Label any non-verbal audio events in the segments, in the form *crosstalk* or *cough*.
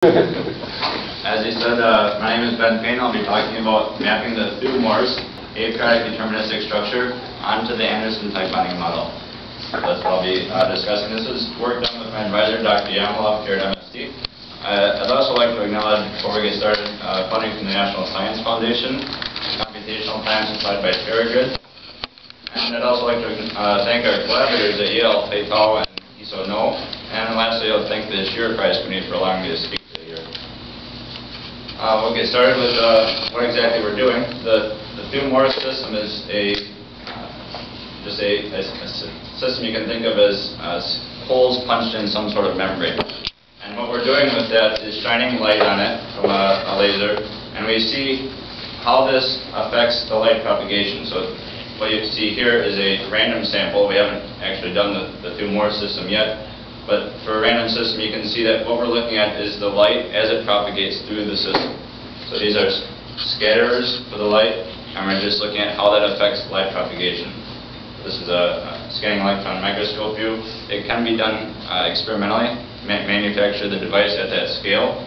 As he said, uh, my name is Ben Payne. I'll be talking about mapping the Thue-Morse aperiodic deterministic structure onto the Anderson tight binding model. That's what I'll be uh, discussing. This is work done with my advisor, Dr. Yamilov, here at MST. Uh, I'd also like to acknowledge, before we get started, uh, funding from the National Science Foundation, computational time supplied by TeraGrid. And I'd also like to uh, thank our collaborators at Yale, Hui Cao and Heeso Noh. And lastly, I'll thank the Schearer Prize Committee for allowing me to speak. Uh, we'll get started with uh, what exactly we're doing. The, the Thue-Morse system is a just a, a, a, system you can think of as, as holes punched in some sort of membrane. And what we're doing with that is shining light on it from a, a laser, and we see how this affects the light propagation. So what you see here is a random sample. We haven't actually done the, the Thue-Morse system yet. But for a random system, you can see that what we're looking at is the light as it propagates through the system. So these are scatterers for the light, and we're just looking at how that affects light propagation. This is a, a scanning electron microscope view. It can be done uh, experimentally, ma manufacture the device at that scale.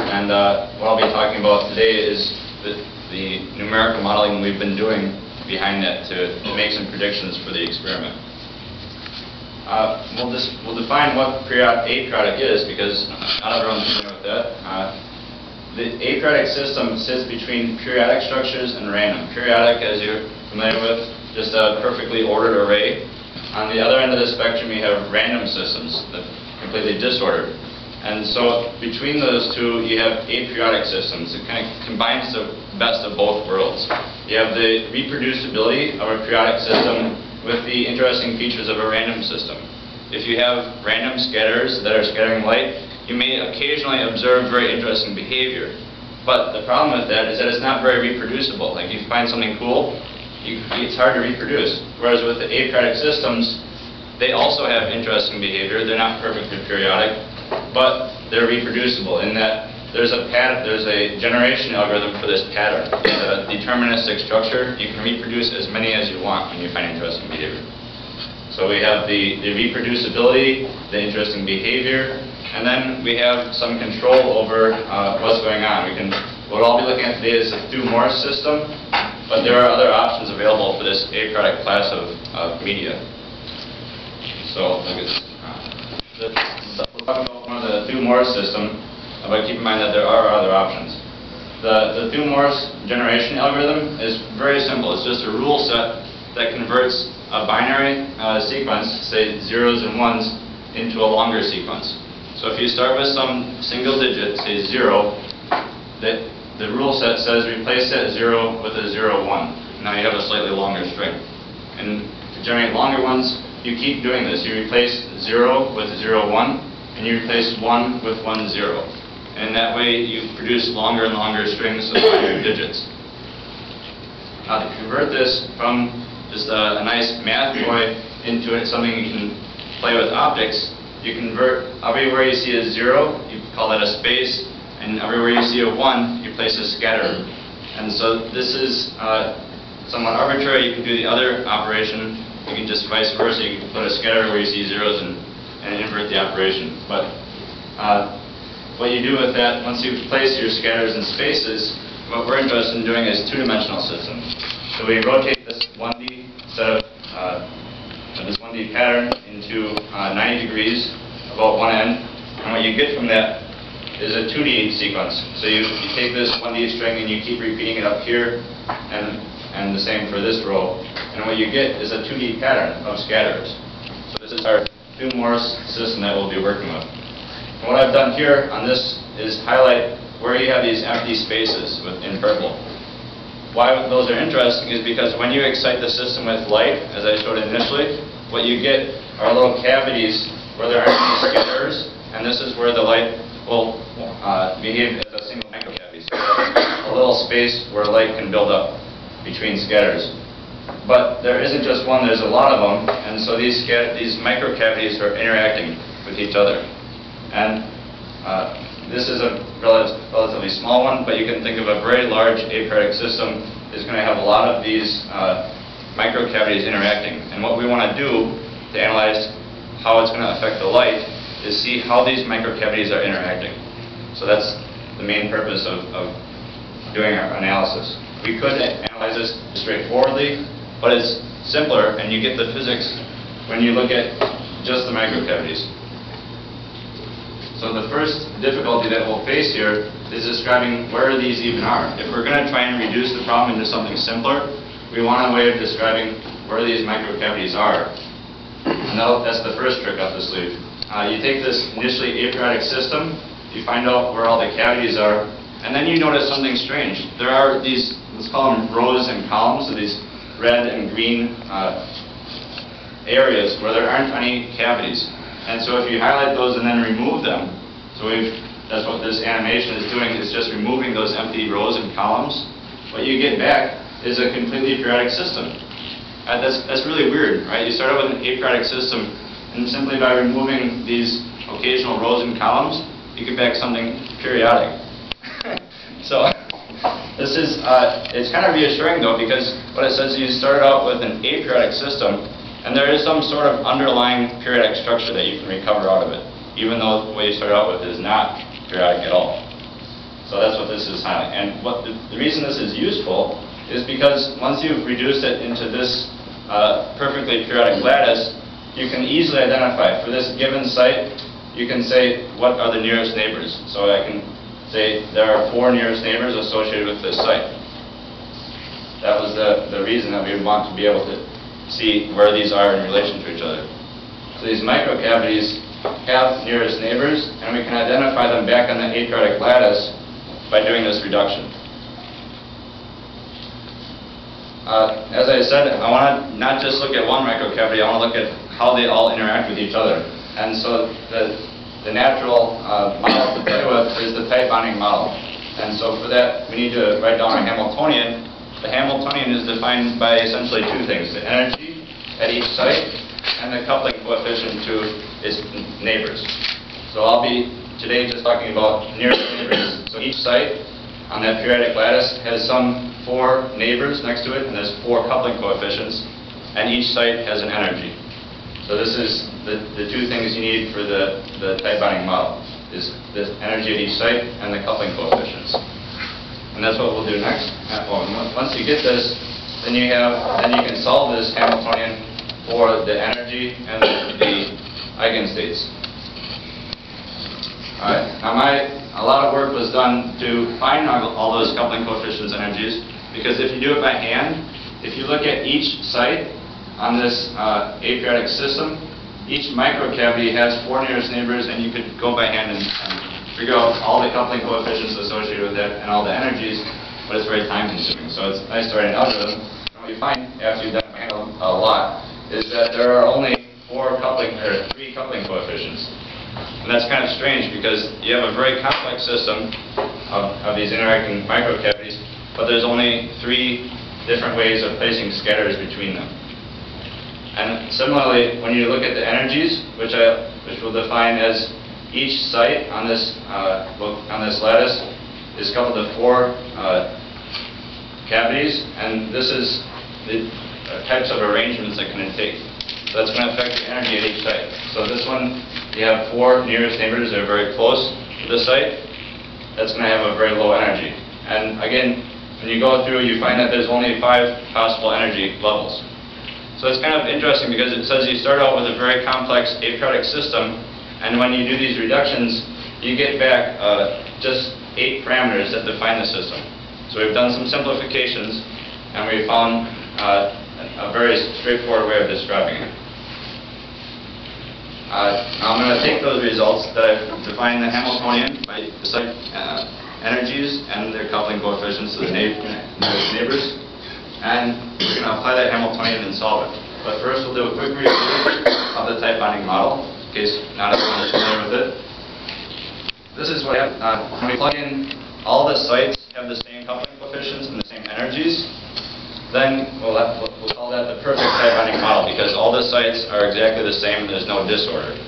And uh, what I'll be talking about today is the, the numerical modeling we've been doing behind that to, to make some predictions for the experiment. Uh, we'll, we'll define what periodic, aperiodic is because not everyone's familiar with that. Uh, the aperiodic system sits between periodic structures and random. Periodic, as you're familiar with, just a perfectly ordered array. On the other end of the spectrum, you have random systems that completely disordered. And so between those two, you have aperiodic systems. It kind of combines the best of both worlds. You have the reproducibility of a periodic system with the interesting features of a random system. If you have random scatterers that are scattering light, you may occasionally observe very interesting behavior. But the problem with that is that it's not very reproducible. Like you find something cool, you, it's hard to reproduce. Whereas with the aperiodic systems, they also have interesting behavior. They're not perfectly periodic, but they're reproducible in that there's a there's a generation algorithm for this pattern. It's a deterministic structure. You can reproduce as many as you want when you find interesting behavior. So we have the, the reproducibility, the interesting behavior, and then we have some control over uh, what's going on. We can, what I'll be looking at today is the Thue-Morse system, but there are other options available for this aperiodic class of, of media. So, I guess, uh, we'll talk about one of the Thue-Morse system but keep in mind that there are other options. The, the Thue-Morse generation algorithm is very simple. It's just a rule set that converts a binary uh, sequence, say zeros and ones, into a longer sequence. So if you start with some single digit, say zero, the, the rule set says replace that zero with a zero one. Now you have a slightly longer string. And to generate longer ones, you keep doing this. You replace zero with zero one, and you replace one with one zero and that way you produce longer and longer strings of binary *coughs* digits. Now to convert this from just a, a nice math toy into something you can play with optics, you convert everywhere you see a zero, you call that a space, and everywhere you see a one, you place a scatter. And so this is uh, somewhat arbitrary. You can do the other operation. You can just vice versa. You can put a scatter where you see zeros and, and invert the operation. But uh, what you do with that, once you place your scatters in spaces, what we're interested in doing is two-dimensional systems. So we rotate this 1D set of uh, this 1D pattern into uh, 90 degrees about one end, and what you get from that is a 2D sequence. So you, you take this 1D string and you keep repeating it up here, and and the same for this row. And what you get is a 2D pattern of scatterers. So this is our Thue-Morse system that we'll be working with. And what I've done here on this is highlight where you have these empty spaces with, in purple. Why those are interesting is because when you excite the system with light, as I showed initially, what you get are little cavities where there aren't any scatterers, and this is where the light will uh, behave as a single microcavity. So a little space where light can build up between scatters. But there isn't just one, there's a lot of them, and so these, these microcavities are interacting with each other. And uh, this is a rel relatively small one, but you can think of a very large aperiodic system is going to have a lot of these uh, microcavities interacting. And what we want to do to analyze how it's going to affect the light is see how these microcavities are interacting. So that's the main purpose of, of doing our analysis. We could analyze this straightforwardly, but it's simpler and you get the physics when you look at just the microcavities. So the first difficulty that we'll face here is describing where these even are. If we're going to try and reduce the problem into something simpler, we want a way of describing where these microcavities are. And that's the first trick up the sleeve. Uh, you take this initially aperiodic system, you find out where all the cavities are, and then you notice something strange. There are these, let's call them rows and columns, so these red and green uh, areas where there aren't any cavities. And so if you highlight those and then remove them, so we've, that's what this animation is doing, is just removing those empty rows and columns, what you get back is a completely periodic system. Uh, that's, that's really weird, right? You start out with an aperiodic system, and simply by removing these occasional rows and columns, you get back something periodic. *laughs* so, this is, uh, it's kind of reassuring though, because what it says is you started out with an aperiodic system, and there is some sort of underlying periodic structure that you can recover out of it, even though what you start out with is not periodic at all. So that's what this is highlighting. And what the, the reason this is useful is because once you've reduced it into this uh, perfectly periodic lattice, you can easily identify for this given site, you can say what are the nearest neighbors. So I can say there are four nearest neighbors associated with this site. That was the, the reason that we want to be able to see where these are in relation to each other. So these microcavities have nearest neighbors, and we can identify them back on the aperiodic lattice by doing this reduction. Uh, as I said, I want to not just look at one microcavity, I want to look at how they all interact with each other. And so the, the natural uh, model to play with is the tight bonding model. And so for that, we need to write down a Hamiltonian. The Hamiltonian is defined by essentially two things, the energy at each site and the coupling coefficient to its neighbors. So I'll be today just talking about nearest neighbors. So each site on that periodic lattice has some four neighbors next to it, and there's four coupling coefficients, and each site has an energy. So this is the, the two things you need for the, the tight bonding model, is the energy at each site and the coupling coefficients. And that's what we'll do next. Well, once you get this, then you have, then you can solve this Hamiltonian for the energy and the, eigenstates. All right, now my, a lot of work was done to find all those coupling coefficients and energies, because if you do it by hand, if you look at each site on this uh, aperiodic system, each microcavity has four nearest neighbors, and you could go by hand and and figure out all the coupling coefficients associated with it and all the energies, but it's very time consuming. So it's nice to write an algorithm. And what you find after you've done it by hand a lot is that there are only four coupling, or three coupling coefficients. And that's kind of strange because you have a very complex system of, of these interacting microcavities, but there's only three different ways of placing scatters between them. And similarly, when you look at the energies, which I, which we'll define as each site on this, uh, on this lattice is coupled to four uh, cavities, and this is the uh, types of arrangements that can take. So that's going to affect the energy at each site. So this one, you have four nearest neighbors that are very close to the site. That's going to have a very low energy. And again, when you go through, you find that there's only five possible energy levels. So it's kind of interesting because it says you start out with a very complex aperiodic system, and when you do these reductions, you get back uh, just eight parameters that define the system. So we've done some simplifications, and we found uh, a very straightforward way of describing it. Uh, I'm going to take those results that I've defined the Hamiltonian by the uh, energies and their coupling coefficients to the neighbors, and we're going to apply that Hamiltonian and solve it. But first, we'll do a quick review of the tight binding model, in case not everyone is familiar with it. This is what hap- uh, when we plug in all the sites have the same coupling coefficients and the same energies, then we'll, have, we'll call that the perfect bonding model because all the sites are exactly the same and there's no disorder.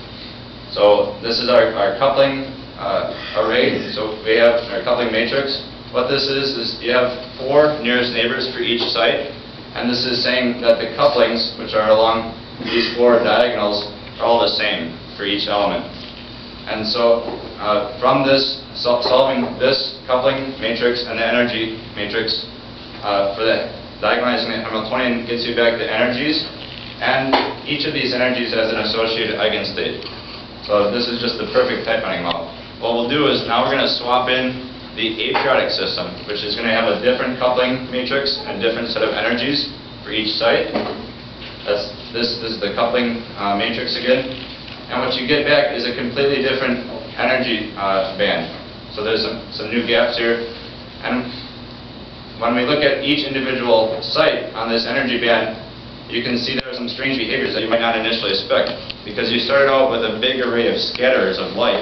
So this is our, our coupling uh, array. So we have our coupling matrix. What this is, is you have four nearest neighbors for each site. And this is saying that the couplings, which are along these four diagonals, are all the same for each element. And so uh, from this, sol- solving this coupling matrix and the energy matrix uh, for the diagonalizing the Hamiltonian gets you back the energies, and each of these energies has an associated eigenstate. So this is just the perfect tight binding model. What we'll do is now we're going to swap in the aperiodic system, which is going to have a different coupling matrix and different set of energies for each site. That's, this, is the coupling uh, matrix again. And what you get back is a completely different energy uh, band. So there's some, some new gaps here. And when we look at each individual site on this energy band, you can see there are some strange behaviors that you might not initially expect. Because you started out with a big array of scatterers of light.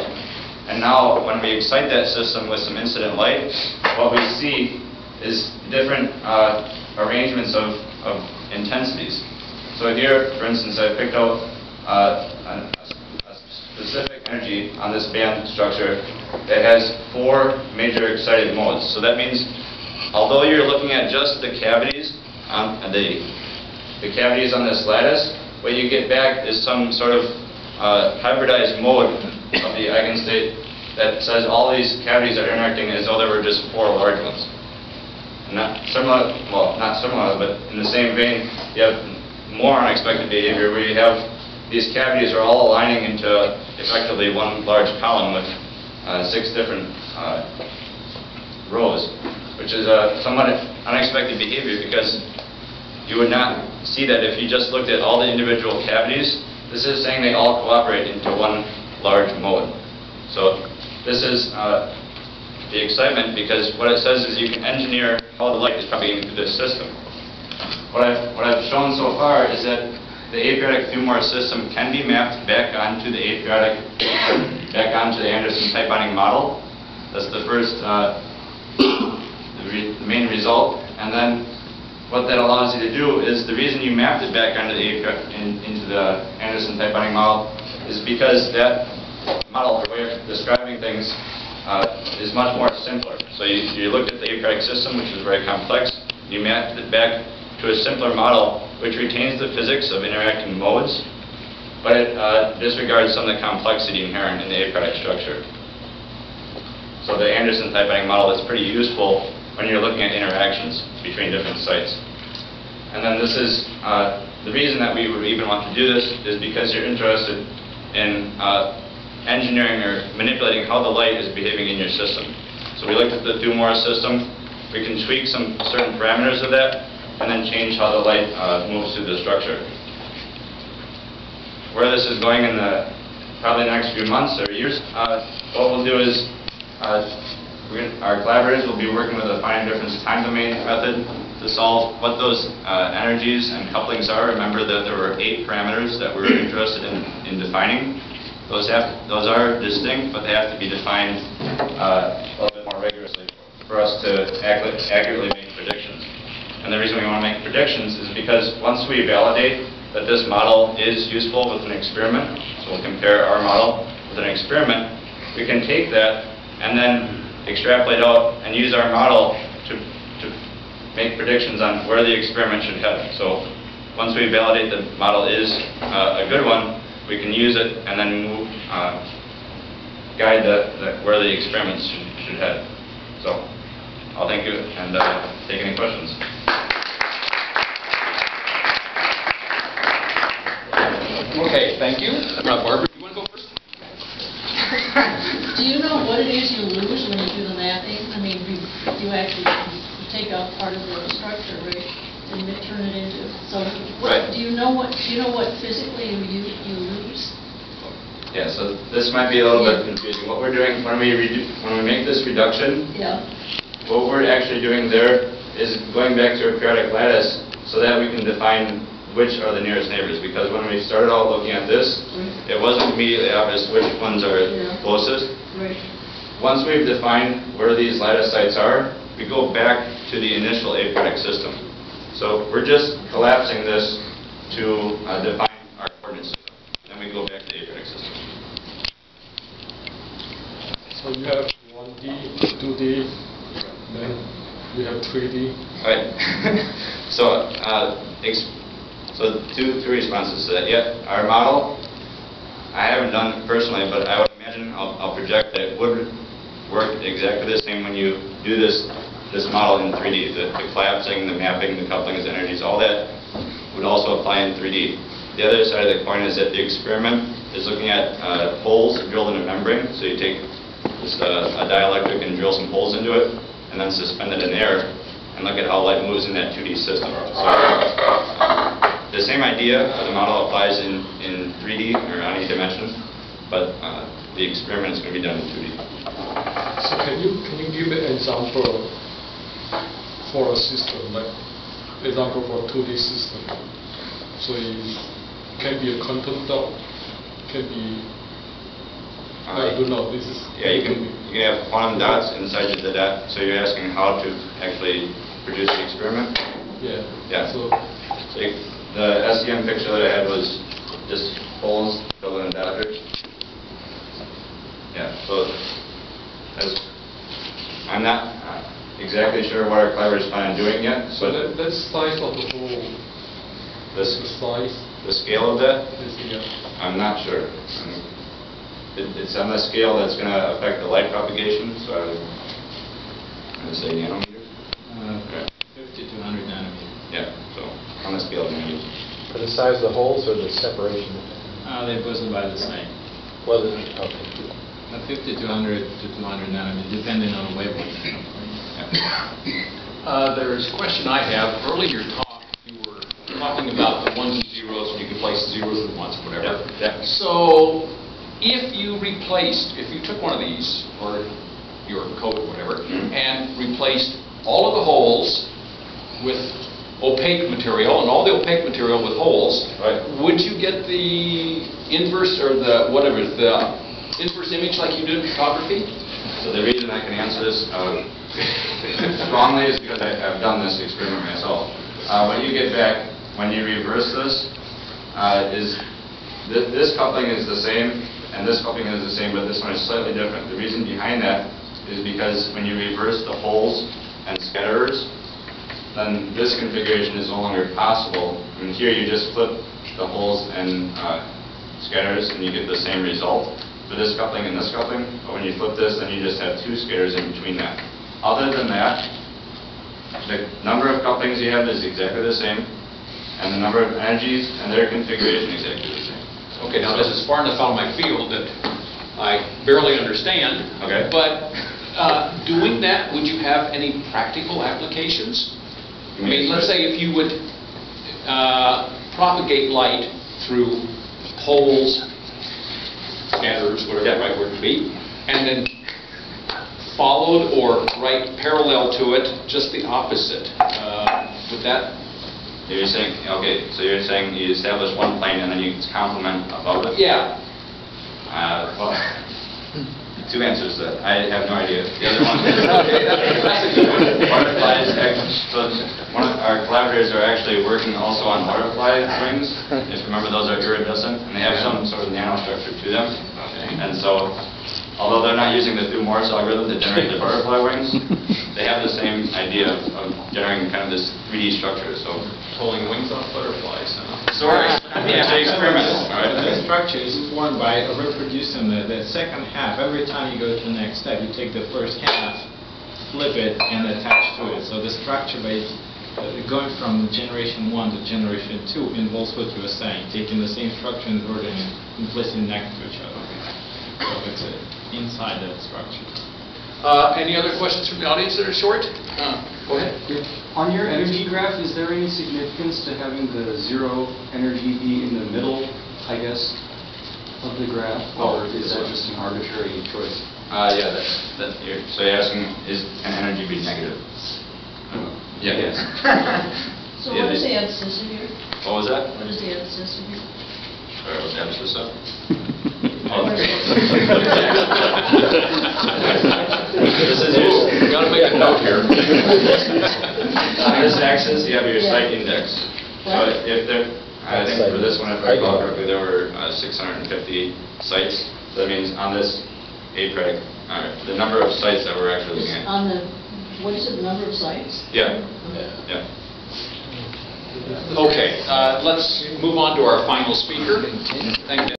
And now, when we excite that system with some incident light, what we see is different uh, arrangements of, of intensities. So here, for instance, I picked out uh, a, specific energy on this band structure that has four major excited modes. So that means, although you're looking at just the cavities on the the cavities on this lattice, what you get back is some sort of uh, hybridized mode of the eigenstate that says all these cavities are interacting as though there were just four large ones. Not similar, well, not similar, but in the same vein, you have more unexpected behavior where you have these cavities are all aligning into effectively one large column with uh, six different uh, rows, which is a somewhat unexpected behavior because you would not see that if you just looked at all the individual cavities. This is saying they all cooperate into one large mode. So this is uh, the excitement because what it says is you can engineer how the light is propagating through this system. What I've, what I've shown so far is that the aperiodic Thue-Morse system can be mapped back onto the aperiodic, back onto the Anderson tight binding model. That's the first, uh, the, re the main result. And then what that allows you to do is the reason you mapped it back onto the in, into the Anderson tight binding model is because that model, or way of describing things, uh, is much more simpler. So you, you looked at the aperiodic system, which is very complex. You mapped it back to a simpler model which retains the physics of interacting modes, but it uh, disregards some of the complexity inherent in the aperiodic structure. So the Anderson tight binding model is pretty useful when you're looking at interactions between different sites. And then this is, uh, the reason that we would even want to do this is because you're interested in uh, engineering or manipulating how the light is behaving in your system. So we looked at the Thue-Morse system. We can tweak some certain parameters of that and then change how the light uh, moves through the structure. Where this is going in the probably next few months or years, uh, what we'll do is uh, our collaborators will be working with a finite difference time domain method to solve what those uh, energies and couplings are. Remember that there were eight parameters that we were interested in, in defining. Those have those are distinct, but they have to be defined uh, a little bit more rigorously for us to accurately. And the reason we want to make predictions is because once we validate that this model is useful with an experiment, so we'll compare our model with an experiment, we can take that and then extrapolate out and use our model to, to make predictions on where the experiment should head. So once we validate the model is uh, a good one, we can use it and then move, uh, guide the, the, where the experiments should, should head. So I'll thank you and uh, take any questions. Okay, thank you. Uh, Barbara, you want to go first? *laughs* Do you know what it is you lose when you do the mapping? I mean, you, you actually you take out part of the structure, right, and turn it into, so, Right. do you know what, do you know what physically you, you lose? Yeah, so this might be a little bit confusing. What we're doing, when we when we make this reduction, Yeah, what we're actually doing there is going back to a periodic lattice so that we can define which are the nearest neighbors. Because when we started out looking at this, it wasn't immediately obvious which ones are Yeah. closest. right, Once we've defined where these lattice sites are, we go back to the initial aperiodic system. So we're just collapsing this to uh, define our coordinate system. Then we go back to the aperiodic system. So you have 1D, 2D, then you have 3D. Right. *laughs* So, uh, so two, three responses to that. Yeah, our model, I haven't done it personally, but I would imagine I'll I'll project that it would work exactly the same when you do this, this model in 3D. The the collapsing, the mapping, the coupling couplings, energies, all that would also apply in 3D. The other side of the coin is that the experiment is looking at uh, holes drilled in a membrane. So you take just a dielectric and drill some holes into it, and then suspend it in air, and look at how light moves in that 2D system. So the same idea of the model applies in, in 3D or any dimension, but uh, the experiment is going to be done in 2D. So can you, can you give an example for a system, like example for 2D system? So it can be a quantum dot, can be, I don't know, this is. Yeah, you can, you can have quantum dots inside of the dot, so you're asking how to actually produce the experiment? Yeah. Yeah. So, So you- the SEM picture that I had was just holes filled in a dielectric. Yeah, so as, I'm not uh, exactly sure what our collaborators plan on doing yet, so that, that's size of the whole, the, the the scale of that, is, yeah. I'm not sure. Um, it- It's on the scale that's going to affect the light propagation, so I would, I'm going to say nanometer. Uh, 50 to 100 nanometer. Yeah, so on the scale of nanometers. For the size of the holes or the separation? Uh, They're both about the same. Well, the- okay. Uh, 50 to 100 to 200 nanometers, depending on the wavelength. Uh, There's a question I have. Earlier in your talk, you were talking about the ones and zeros, and you could place zeros and ones, whatever. Yeah, yeah. So if you replaced, if you took one of these, or your coat, or whatever, and replaced all of the holes with opaque material, and all the opaque material with holes, Right. would you get the inverse, or the, whatever, the inverse image like you do in photography? So the reason I can answer this uh, *laughs* strongly is because I- I've done this experiment myself. Uh, What you get back when you reverse this uh, is, thi- this coupling is the same, and this coupling is the same, but this one is slightly different. The reason behind that is because when you reverse the holes and scatterers, then this configuration is no longer possible. And here you just flip the holes and uh, scatters, and you get the same result for this coupling and this coupling, but when you flip this, then you just have two scatters in between that. Other than that, the number of couplings you have is exactly the same, and the number of energies and their configuration is exactly the same. Okay, now this is far enough out of my field that I barely understand. Okay. But uh, doing that, would you have any practical applications? I mean, let's say if you would uh, propagate light through holes, scatterers, whatever the right word would be, and then followed or right parallel to it, just the opposite, uh, would that, You're saying, okay, so you're saying you establish one plane and then you complement above it? yeah, Uh, Well, *laughs* two answers to that. I have no idea. The other one. Okay, that's- that's a one. Butterflies, so one of our collaborators are actually working also on butterfly wings. If you remember, those are iridescent, and they have some sort of nanostructure to them. And so, although they're not using the Thue-Morse algorithm to generate the butterfly wings, they have the same idea of generating kind of this 3D structure, so. pulling wings off butterflies? Sorry, it's an experiment, all The structure is formed by reproducing the, the second half. Every time you go to the next step, you take the first half, flip it, and attach to it. So the structure by uh, going from generation one to generation two involves what you were saying, taking the same structure and ordering it and placing it next to each other. So it's uh, inside that structure. Uh, Any other questions from the audience that are short? Uh, Go ahead. On your energy graph, is there any significance to having the zero energy be in the middle, I guess, of the graph? Oh, Or is this that just an arbitrary choice? Uh, yeah, that's, that, you're, so you're asking, is, can energy be negative? Yeah. Yes. *laughs* So Yeah, what is they- the abscissa here? What was that? What is the abscissa here? Sorry, what's the emphasis of? *laughs* *laughs* This is your, Got to make a note here. on *laughs* this axis, you have your site index. So if there, I think for this one, if I recall correctly, there were uh, 650 sites. That means on this APREG, uh, the number of sites that we're actually It's looking at. on the, what is it, the number of sites? Yeah, Okay. yeah. Okay, uh, let's move on to our final speaker. Thank you.